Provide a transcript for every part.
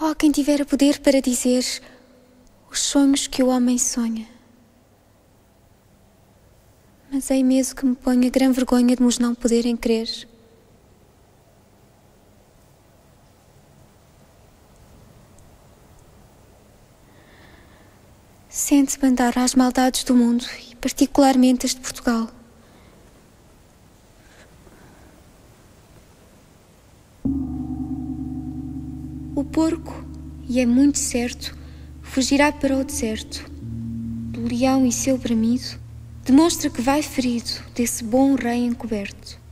Oh, quem tiver poder para dizer os sonhos que o homem sonha. Mas é imenso que me ponha grande vergonha de nos não poderem crer. Sente bandar às maldades do mundo e particularmente as de Portugal. O porco, e é muito certo, fugirá para o deserto. Do leão e seu bramido, demonstra que vai ferido desse bom rei encoberto.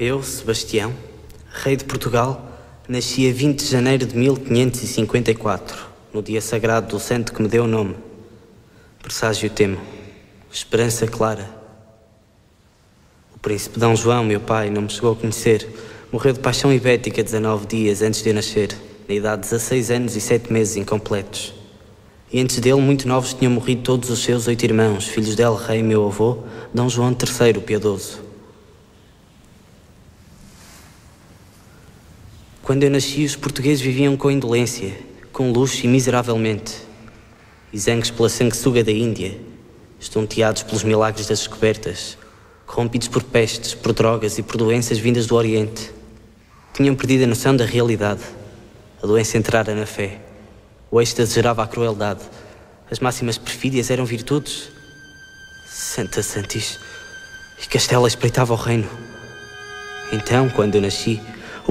Eu, Sebastião, rei de Portugal, nasci a 20 de janeiro de 1554, no dia sagrado do santo que me deu o nome. Presságio temo, esperança clara. O príncipe Dom João, meu pai, não me chegou a conhecer. Morreu de paixão ibética 19 dias antes de eu nascer, na idade de 16 anos e 7 meses incompletos. E antes dele, muito novos, tinham morrido todos os seus oito irmãos, filhos del rei, meu avô, Dom João III, o piedoso. Quando eu nasci, os portugueses viviam com indolência, com luxo e miseravelmente. Exangues pela sanguessuga da Índia, estonteados pelos milagres das descobertas, corrompidos por pestes, por drogas e por doenças vindas do Oriente. Tinham perdido a noção da realidade. A doença entrara na fé. O êxtase gerava a crueldade. As máximas perfídias eram virtudes. Santa Santis. E Castela espreitava o reino. Então, quando eu nasci,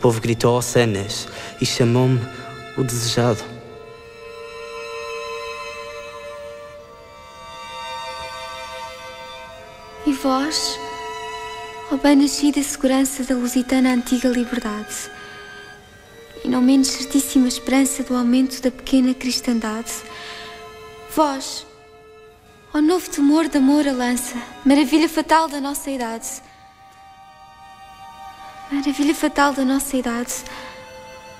povo gritou Ossanas e chamou-me o desejado. E vós, ó bem nascida segurança da lusitana antiga liberdade, e não menos certíssima esperança do aumento da pequena cristandade, vós, Ó novo temor de amor a lança, maravilha fatal da nossa idade. Maravilha fatal da nossa idade,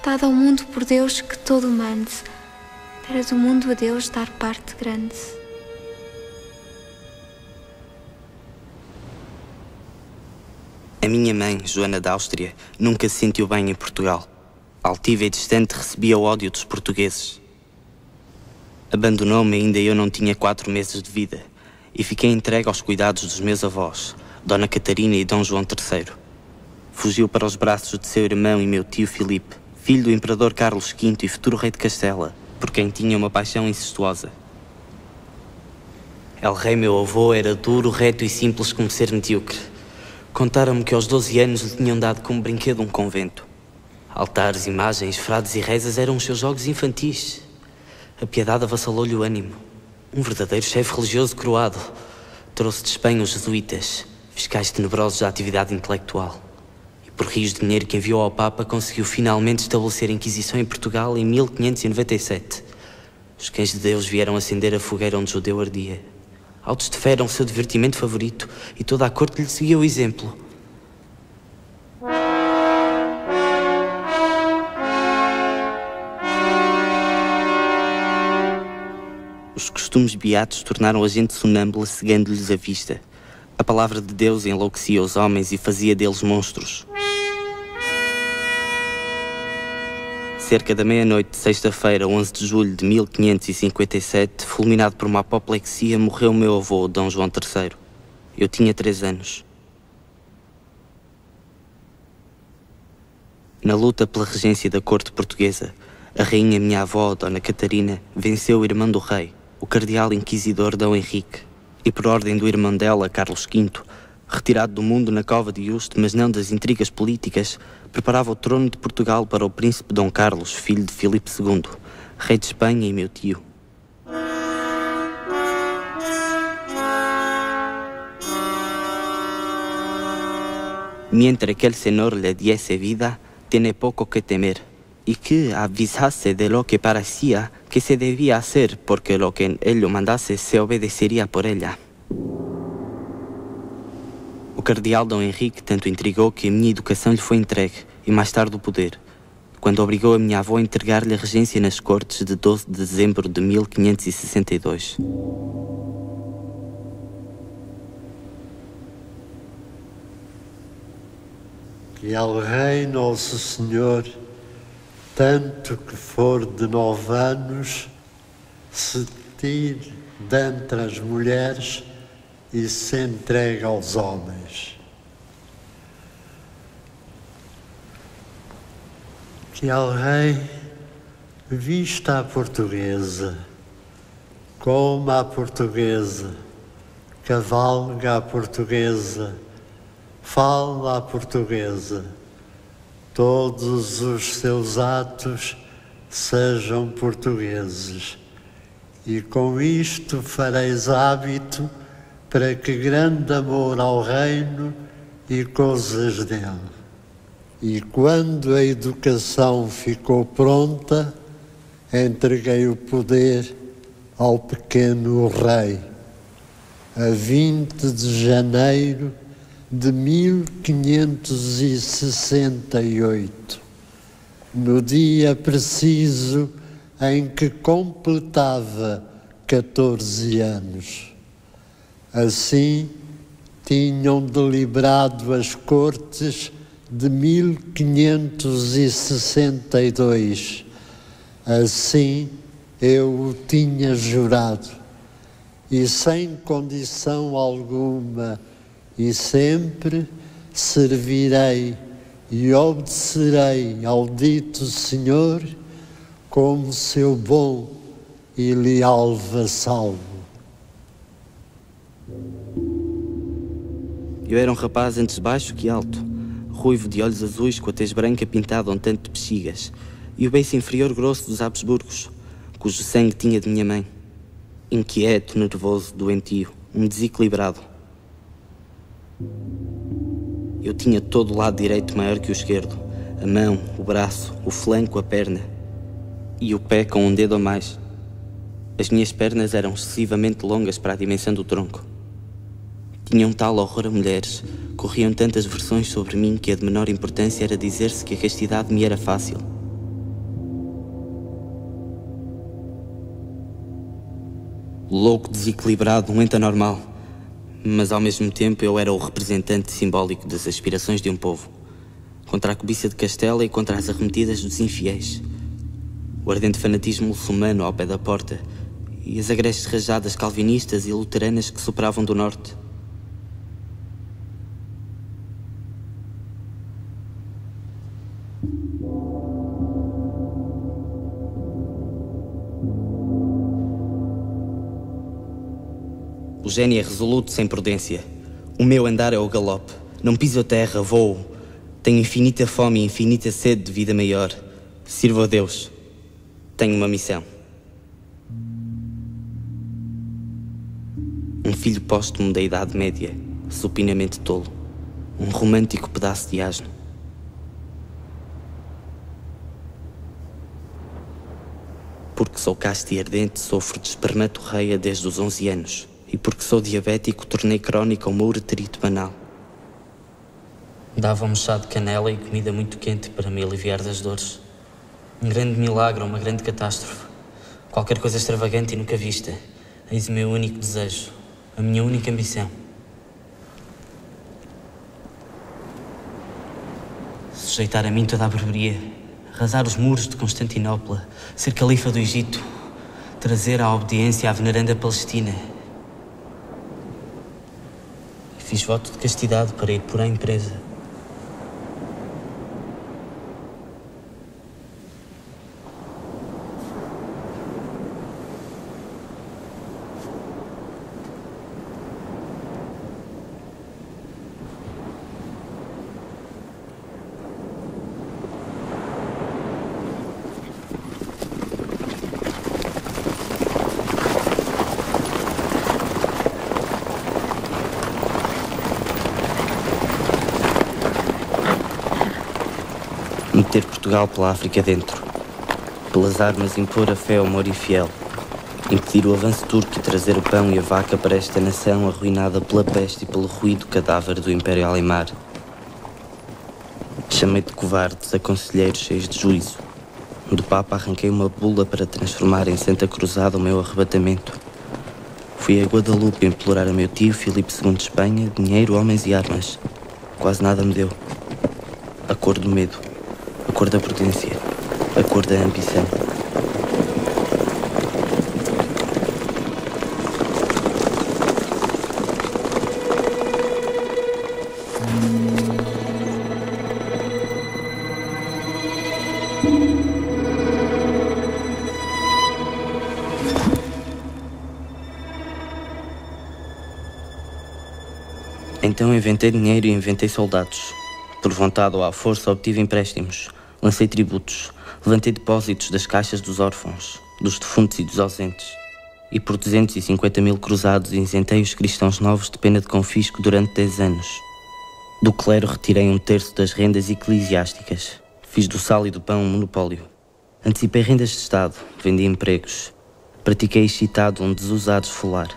dada ao mundo por Deus que todo mande, para do mundo a Deus dar parte grande. A minha mãe, Joana da Áustria, nunca se sentiu bem em Portugal. Altiva e distante recebia o ódio dos portugueses. Abandonou-me ainda eu não tinha quatro meses de vida e fiquei entregue aos cuidados dos meus avós, Dona Catarina e Dom João III. Fugiu para os braços de seu irmão e meu tio Filipe, filho do imperador Carlos V e futuro rei de Castela, por quem tinha uma paixão incestuosa. El Rei, meu avô, era duro, reto e simples como ser medíocre. Contaram-me que aos 12 anos lhe tinham dado como brinquedo um convento. Altares, imagens, frades e rezas eram os seus jogos infantis. A piedade avassalou-lhe o ânimo. Um verdadeiro chefe religioso coroado. Trouxe de Espanha os jesuítas, fiscais tenebrosos da atividade intelectual. Por rios de dinheiro que enviou ao Papa, conseguiu finalmente estabelecer a Inquisição em Portugal em 1597. Os cães de Deus vieram acender a fogueira onde judeu ardia. Altos de fé era o seu divertimento favorito e toda a corte lhe seguia o exemplo. Os costumes beatos tornaram a gente sonâmbula, cegando-lhes a vista. A palavra de Deus enlouquecia os homens e fazia deles monstros. Cerca da meia-noite de sexta-feira, 11 de julho de 1557, fulminado por uma apoplexia, morreu meu avô, Dom João III. Eu tinha três anos. Na luta pela regência da corte portuguesa, a rainha minha avó, Dona Catarina, venceu o irmão do rei, o cardeal inquisidor D. Henrique, e por ordem do irmão dela, Carlos V, retirado do mundo na cova de Yuste, mas não das intrigas políticas, preparava o trono de Portugal para o príncipe Dom Carlos, filho de Filipe II, rei de Espanha e meu tio. Mientras que el Señor le diese vida, tiene poco que temer y que avisase de lo que parecía que se debía hacer porque lo que él lo mandase se obedecería por ella. O cardeal Dom Henrique tanto intrigou que a minha educação lhe foi entregue e mais tarde o poder, quando obrigou a minha avó a entregar-lhe a regência nas cortes de 12 de dezembro de 1562. Que El Rei Nosso Senhor tanto que for de nove anos, se tire dentre as mulheres e se entregue aos homens. Que ao rei vista a portuguesa, coma a portuguesa, cavalga a portuguesa, fala a portuguesa todos os seus atos sejam portugueses. E com isto fareis hábito para que grande amor ao reino e coisas dele. E quando a educação ficou pronta, entreguei o poder ao pequeno rei. A 20 de janeiro de 1568, no dia preciso em que completava 14 anos. Assim, tinham deliberado as cortes de 1562. Assim, eu o tinha jurado, e sem condição alguma e sempre servirei e obedecerei ao dito Senhor como seu bom e leal vassalo. Eu era um rapaz antes baixo que alto, ruivo de olhos azuis com a tez branca pintada um tanto de bexigas, e o beiço inferior grosso dos Habsburgos, cujo sangue tinha de minha mãe. Inquieto, nervoso, doentio, um desequilibrado. Eu tinha todo o lado direito maior que o esquerdo, a mão, o braço, o flanco, a perna e o pé com um dedo a mais. As minhas pernas eram excessivamente longas para a dimensão do tronco. Tinham tal horror a mulheres, corriam tantas versões sobre mim que a de menor importância era dizer-se que a castidade me era fácil. Louco, desequilibrado, um ente anormal. Mas ao mesmo tempo eu era o representante simbólico das aspirações de um povo. Contra a cobiça de Castela e contra as arremetidas dos infiéis. O ardente fanatismo muçulmano ao pé da porta e as agrestes rajadas calvinistas e luteranas que sopravam do norte. O gênio é resoluto sem prudência. O meu andar é o galope. Não piso a terra, voo. Tenho infinita fome e infinita sede de vida maior. Sirvo a Deus. Tenho uma missão. Um filho póstumo da Idade Média, supinamente tolo. Um romântico pedaço de asno. Porque sou casto e ardente, sofro de espermatorreia desde os 11 anos e porque sou diabético tornei crónica uma ureterite banal. Dava-me chá de canela e comida muito quente para me aliviar das dores. Um grande milagre, uma grande catástrofe. Qualquer coisa extravagante e nunca vista. Eis o meu único desejo, a minha única ambição. Sujeitar a mim toda a barbaria, arrasar os muros de Constantinopla, ser califa do Egito, trazer à obediência à veneranda Palestina, Fiz voto de castidade para ir por a empresa. Meter Portugal pela África dentro. Pelas armas impor a fé ao amor e fiel. Impedir o avanço turco e trazer o pão e a vaca para esta nação arruinada pela peste e pelo ruído cadáver do Império Alemar. Chamei de covardes a conselheiros cheios de juízo. Do Papa arranquei uma bula para transformar em Santa Cruzada o meu arrebatamento. Fui a Guadalupe implorar a meu tio Filipe II de Espanha dinheiro, homens e armas. Quase nada me deu. A cor do medo a cor da prudência, a cor da ambição. Então inventei dinheiro e inventei soldados. Por vontade ou à força obtive empréstimos. Lancei tributos, levantei depósitos das caixas dos órfãos, dos defuntos e dos ausentes. E por 250 mil cruzados isentei os cristãos novos de pena de confisco durante 10 anos. Do clero retirei um terço das rendas eclesiásticas. Fiz do sal e do pão um monopólio. Antecipei rendas de Estado, vendi empregos. Pratiquei excitado um desusado esfolar.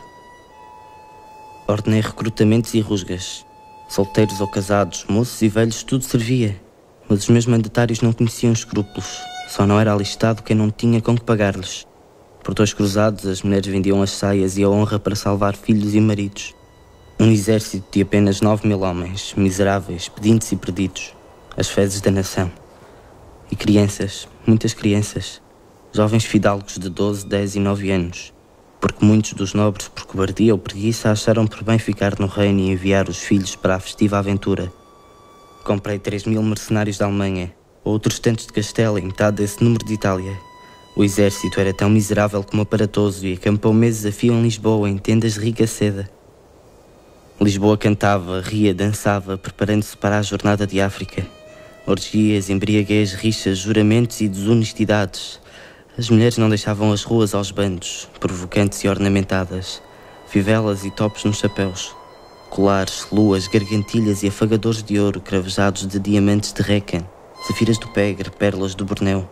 Ordenei recrutamentos e rusgas. Solteiros ou casados, moços e velhos, tudo servia mas os meus mandatários não conheciam escrúpulos. Só não era alistado quem não tinha com que pagar-lhes. Por dois cruzados, as mulheres vendiam as saias e a honra para salvar filhos e maridos. Um exército de apenas nove mil homens, miseráveis, pedintes e perdidos, as fezes da nação. E crianças, muitas crianças, jovens fidalgos de 12, 10 e 9 anos, porque muitos dos nobres, por cobardia ou preguiça, acharam por bem ficar no reino e enviar os filhos para a festiva aventura Comprei 3 mil mercenários da Alemanha, outros tantos de Castela e metade desse número de Itália. O exército era tão miserável como aparatoso e acampou meses a fio em Lisboa, em tendas de rica seda. Lisboa cantava, ria, dançava, preparando-se para a jornada de África. Orgias, embriaguez, rixas, juramentos e desonestidades. As mulheres não deixavam as ruas aos bandos, provocantes e ornamentadas, fivelas e topos nos chapéus colares, luas, gargantilhas e afagadores de ouro cravejados de diamantes de Recan, safiras do Pegre, pérolas do Borneu,